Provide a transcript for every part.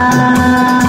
Ah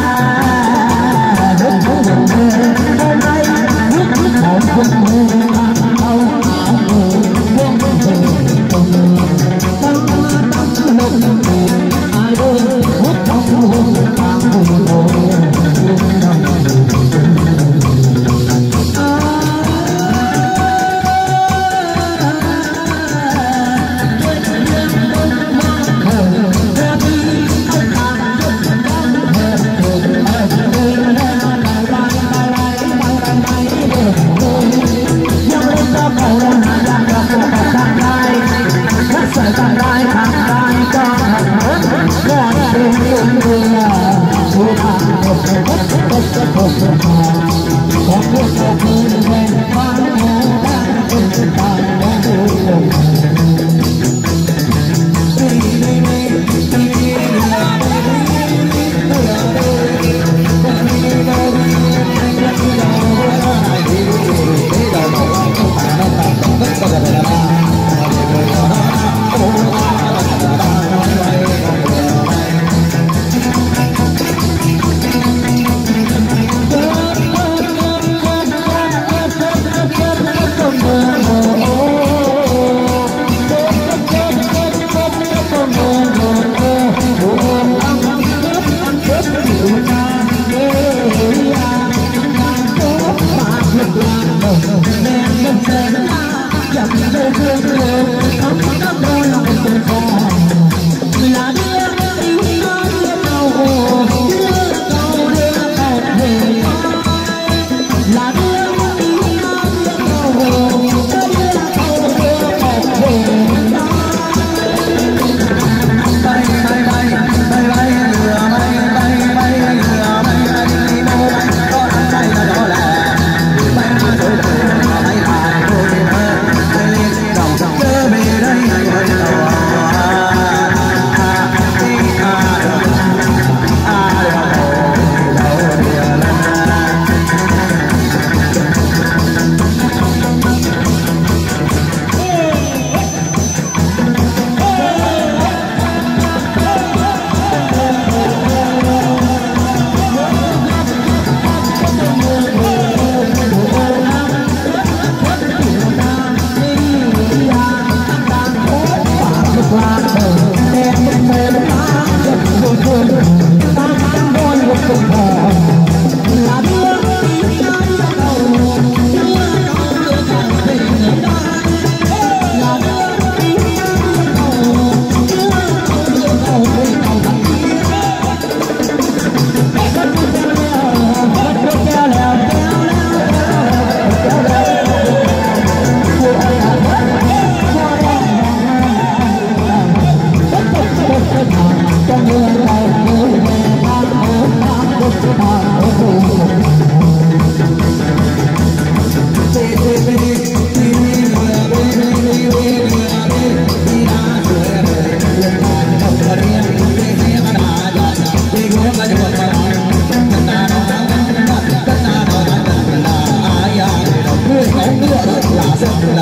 Just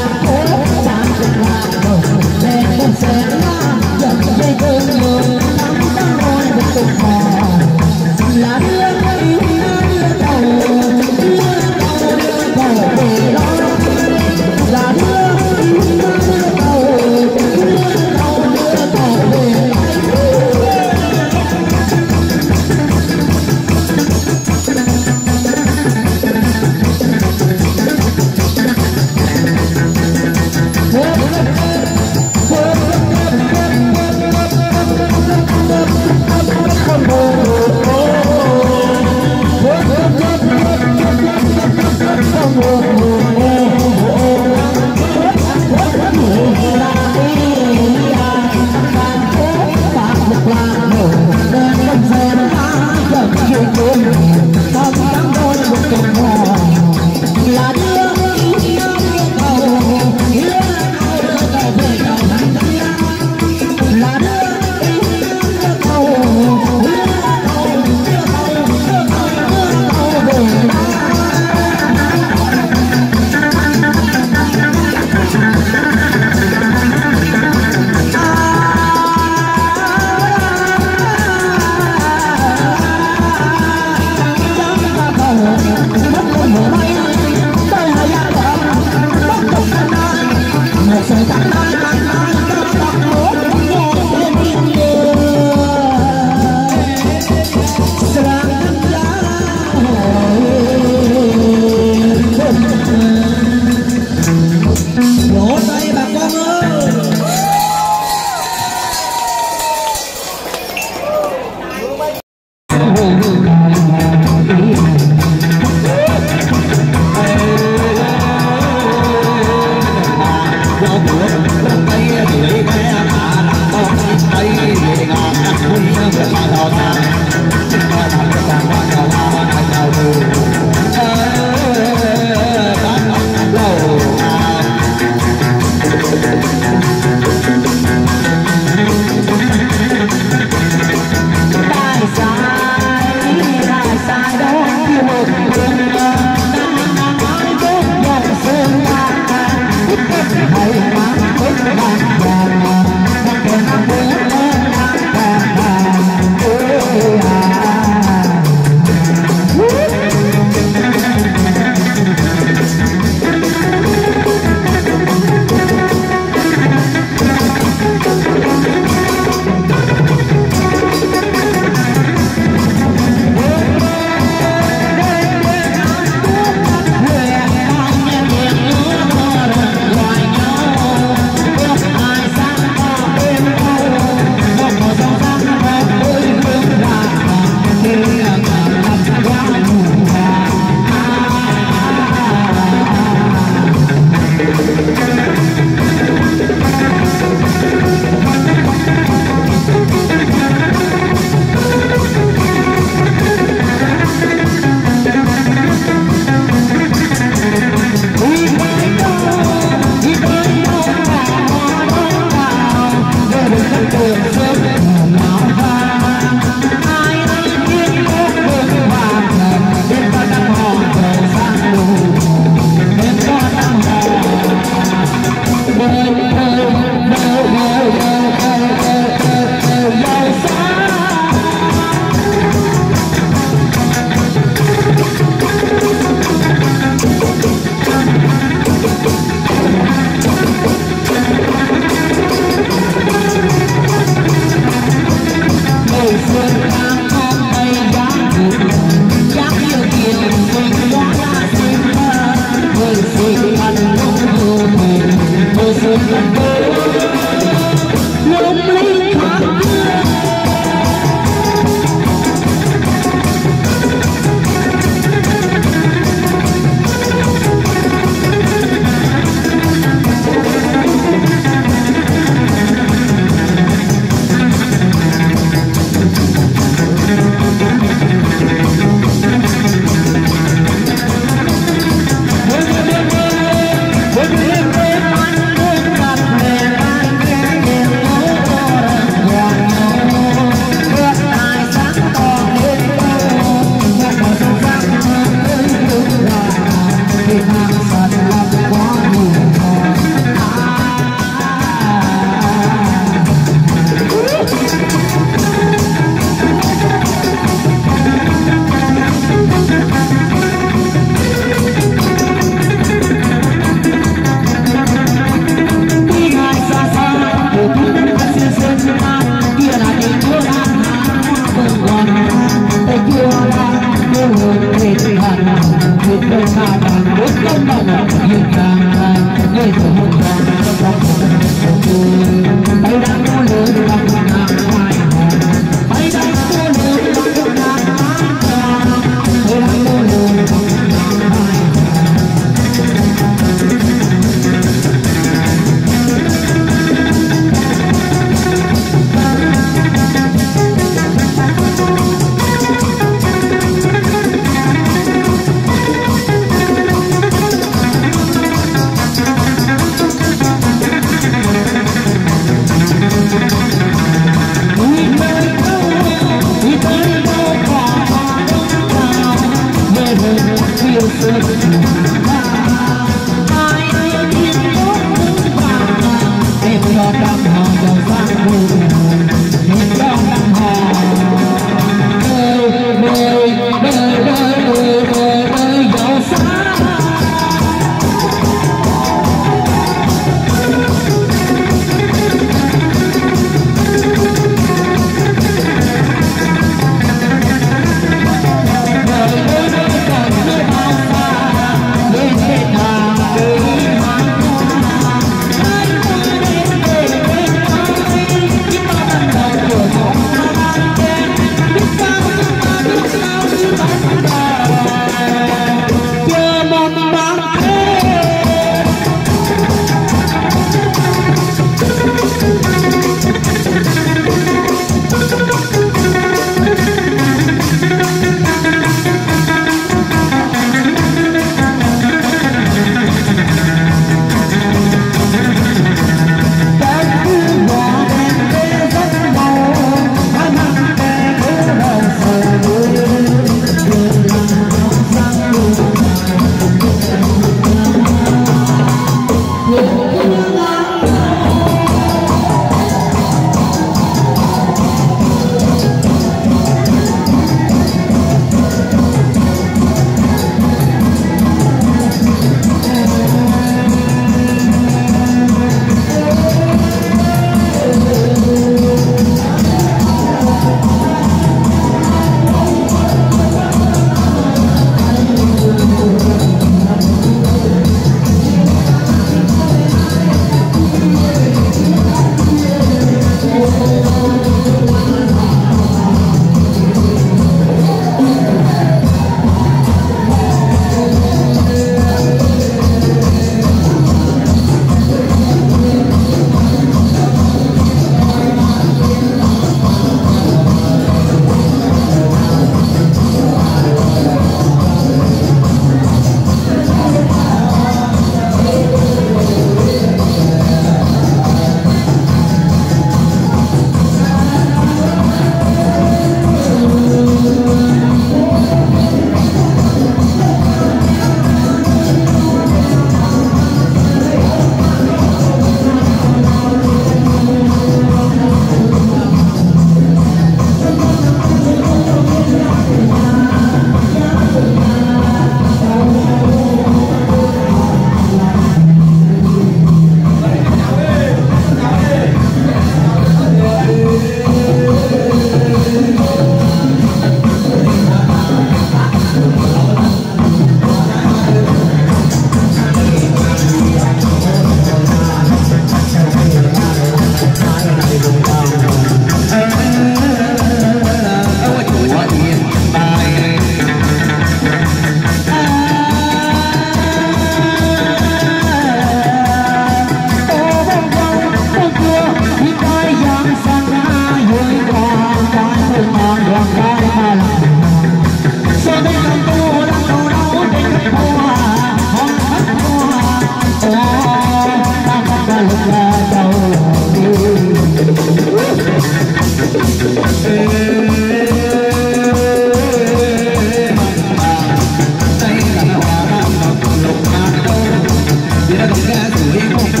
quero, quero encontrar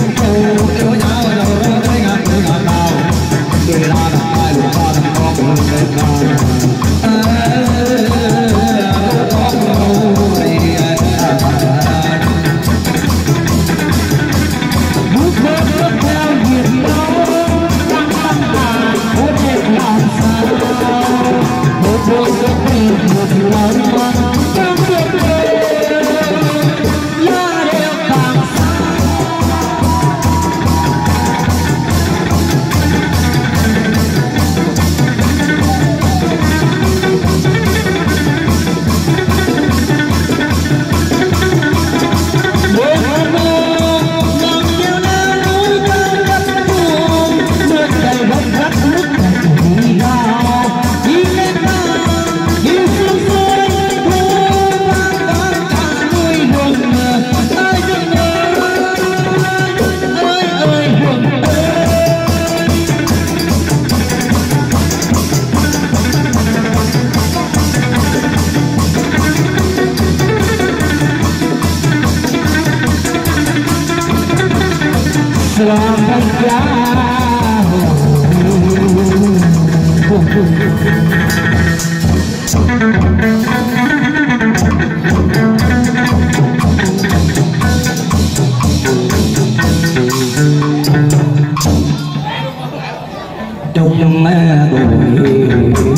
trong tuổi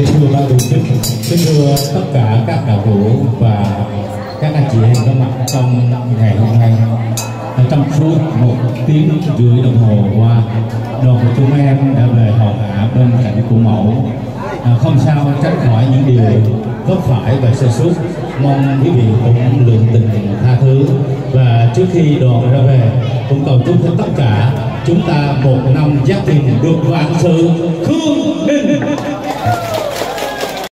kính thưa ban tổ chức, kính thưa tất cả các đạo hữu và các anh chị em có mặt trong ngày hôm nay. Trong suốt một tiếng rưỡi đồng hồ qua, đoàn của chúng em đã về hầu hạ bên cạnh cụ mẫu. À, không sao tránh khỏi những điều có phải và sơ suất. Mong quý vị cũng lượng tình tha thứ. Và trước khi đoàn ra về, cũng cầu chúc cho tất cả chúng ta một năm giáp thìn được vạn sự khương ninh